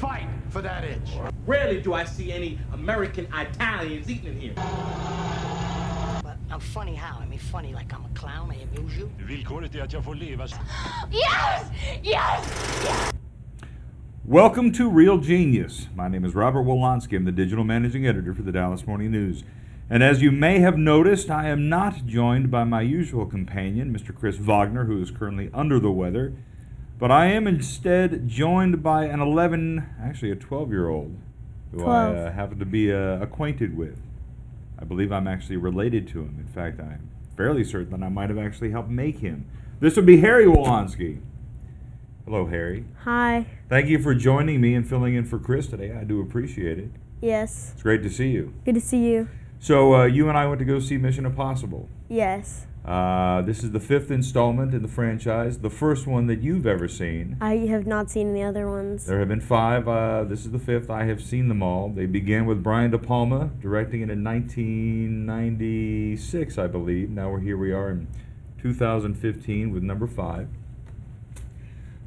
fight for that inch. Rarely do I see any American Italians eating in here. But I'm funny how? I mean, funny like I'm a clown. I amuse you. Villkoret är att jag får leva Yes! Yes! Yes! Welcome to Reel Genius. My name is Robert Wilonsky. I'm the digital managing editor for the Dallas Morning News. And as you may have noticed, I am not joined by my usual companion, Mr. Chris Wagner, who is currently under the weather, but I am instead joined by an 11, actually a 12 year old, who I uh, happen to be uh, acquainted with. I believe I'm actually related to him. In fact, I'm fairly certain that I might have actually helped make him. This would be Harry Wilonsky. Hello, Harry. Hi. Thank you for joining me and filling in for Chris today. I do appreciate it. Yes. It's great to see you. Good to see you. So, uh, you and I went to go see Mission Impossible. Yes. Uh, this is the fifth installment in the franchise, the first one that you've ever seen. I have not seen the other ones. There have been five. Uh, this is the fifth. I have seen them all. They began with Brian De Palma directing it in 1996, I believe. Now we're here. We are in 2015 with number five.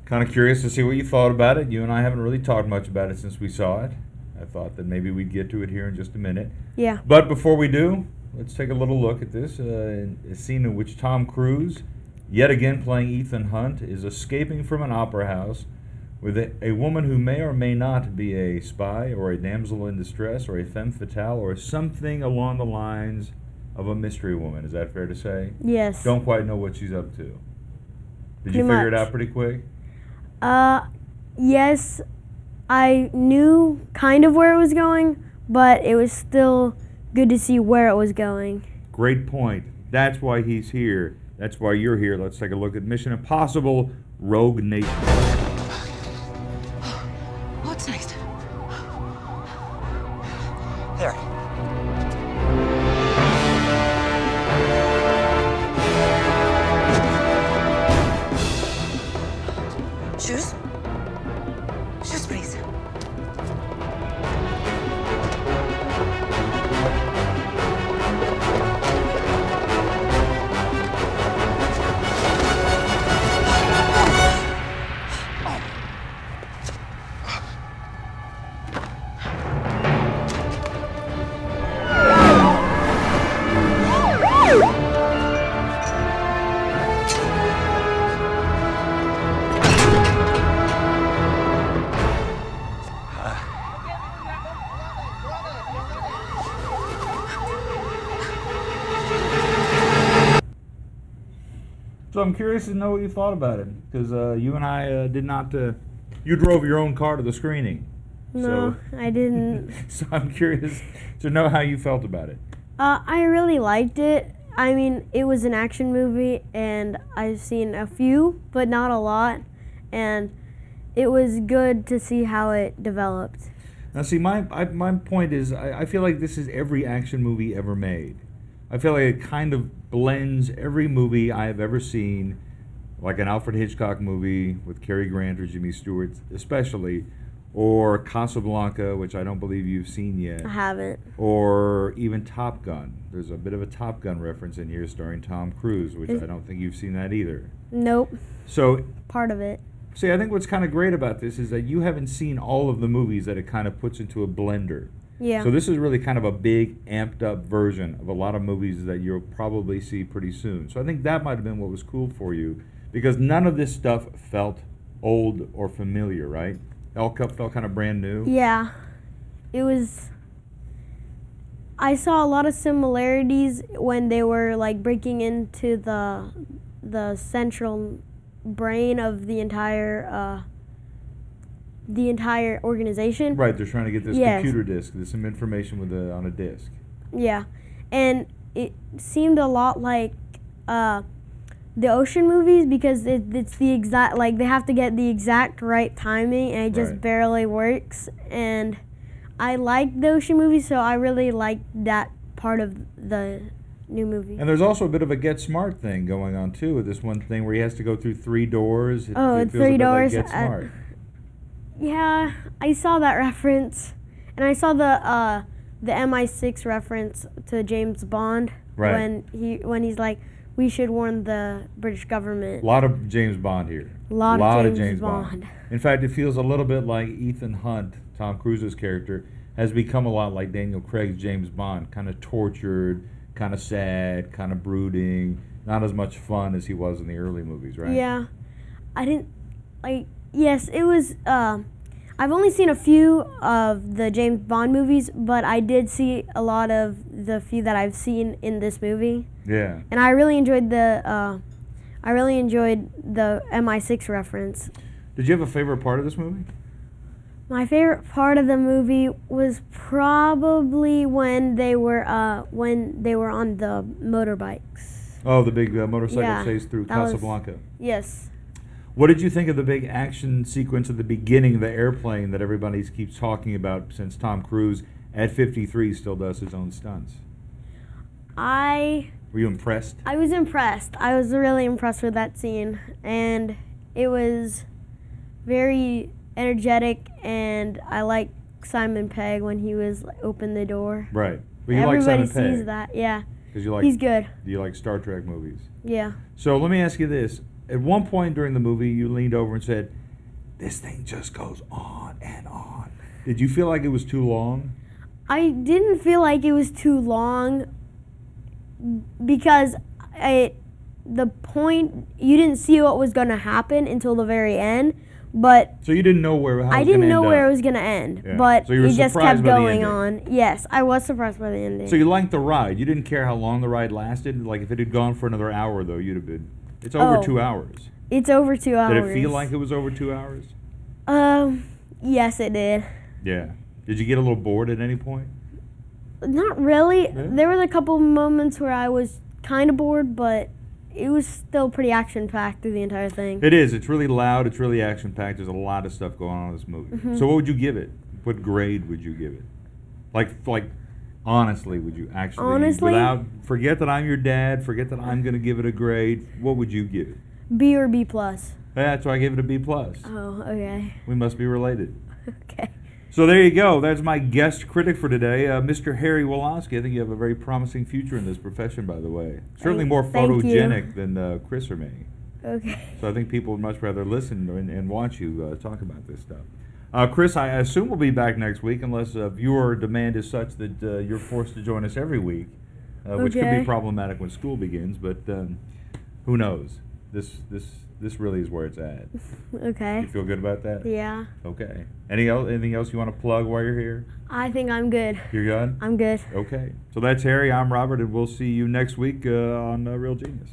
Kind of curious to see what you thought about it. You and I haven't really talked much about it since we saw it. I thought that maybe we'd get to it here in just a minute. Yeah. But before we do, let's take a little look at this. Uh, a scene in which Tom Cruise, yet again playing Ethan Hunt, is escaping from an opera house with a, a woman who may or may not be a spy or a damsel in distress or a femme fatale or something along the lines of a mystery woman. Is that fair to say? Yes. Don't quite know what she's up to. Did Pretty you figure it out pretty quick? Uh, yes. I knew kind of where it was going, but it was still good to see where it was going. Great point. That's why he's here. That's why you're here. Let's take a look at Mission Impossible Rogue Nation. What's next? There. Shoes? Shoes, So I'm curious to know what you thought about it because uh, you and I uh, did not. Uh, you drove your own car to the screening. No, I didn't. So I'm curious to know how you felt about it. Uh, I really liked it. I mean, it was an action movie, and I've seen a few, but not a lot. And it was good to see how it developed. Now, see, my I, my point is, I, I feel like this is every action movie ever made. I feel like it kind of blends every movie I have ever seen, like an Alfred Hitchcock movie with Cary Grant or Jimmy Stewart, especially, or Casablanca, which I don't believe you've seen yet. I haven't. or even Top Gun. There's a bit of a Top Gun reference in here starring Tom Cruise, which Is- I don't think you've seen that either. Nope. So, Part of it. see, I think what's kind of great about this is that you haven't seen all of the movies that it kind of puts into a blender. Yeah. So this is really kind of a big, amped up version of a lot of movies that you'll probably see pretty soon. So I think that might have been what was cool for you, because none of this stuff felt old or familiar, right? L Cup felt kind of brand new. Yeah, it was. I saw a lot of similarities when they were like breaking into the the central brain of the entire uh, the entire organization. Right, they're trying to get this Yes. computer disk, there's some information with a, on a disk. Yeah, and it seemed a lot like uh, the ocean movies because it, it's the exact like they have to get the exact right timing and it just Right. barely works. And I like the ocean movies, so I really liked that part of the new movie. And there's also a bit of a get smart thing going on too with this one thing where he has to go through three doors. It, Oh, it three a bit like doors, Get smart. Yeah, I saw that reference, and I saw the uh, the MI6 reference to James Bond Right. when he when he's like, we should warn the British government. A lot of James Bond here. A lot, lot of James, Bond. In fact, it feels a little bit like Ethan Hunt, Tom Cruise's character, has become a lot like Daniel Craig's James Bond, kind of tortured, kind of sad, kind of brooding, not as much fun as he was in the early movies, right? Yeah, I didn't like. Yes, it was. Uh, I've only seen a few of the James Bond movies, but I did see a lot of the few that I've seen in this movie, Yeah. and I really enjoyed the. Uh, I really enjoyed the MI6 reference. Did you have a favorite part of this movie? My favorite part of the movie was probably when they were uh, when they were on the motorbikes. Oh, the big uh, motorcycle Yeah, chase through that was- Casablanca. Yes. What did you think of the big action sequence at the beginning of the airplane that everybody keeps talking about since Tom Cruise at 53 still does his own stunts? I Were you impressed? I was impressed. I was really impressed with that scene, and it was very energetic. And I like Simon Pegg when he was like, opened the door. Right. But you Everybody like Simon sees that. Yeah, because you like he's good. Do you like Star Trek movies. Yeah. So let me ask you this: At one point during the movie, you leaned over and said, "This thing just goes on and on." Did you feel like it was too long? I didn't feel like it was too long because it the point you didn't see what was going to happen until the very end, but So you didn't know where. I didn't know where up. it was going to end. Yeah. But So you it just kept going on. Yes, I was surprised by the ending. So you liked the ride. You didn't care how long the ride lasted. Like if it had gone for another hour, though, you'd have been. It's over Oh. two hours. it's over 2 hours. Did it feel like it was over two hours? Um yes, it did. Yeah. Did you get a little bored at any point? Not really. Yeah. There was a couple moments where I was kind of bored, but it was still pretty action packed through the entire thing. It is. It's really loud. It's really action packed. There's a lot of stuff going on in this movie. Mm-hmm. So what would you give it? What grade would you give it? Like like honestly, would you actually Honestly? without forget that I'm your dad, forget that I'm going to give it a grade. What would you give it? B or B plus. That's why I gave it a B plus. Oh, okay. We must be related. Okay. So there you go. That's my guest critic for today, uh, Mr. Harry Wilonsky. I think you have a very promising future in this profession, by the way. Certainly more photogenic than uh, Chris or me. Okay. So I think people would much rather listen and, and watch you uh, talk about this stuff. Uh, Chris, I assume we'll be back next week unless uh, viewer demand is such that uh, you're forced to join us every week, uh, which could be problematic when school begins. But um, who knows? This this this really is where it's at. Okay. You feel good about that? Yeah. Okay. Any else? Anything else you want to plug while you're here? I think I'm good. You're good. I'm good. Okay. So that's Harry. I'm Robert, and we'll see you next week uh, on uh, Reel Genius.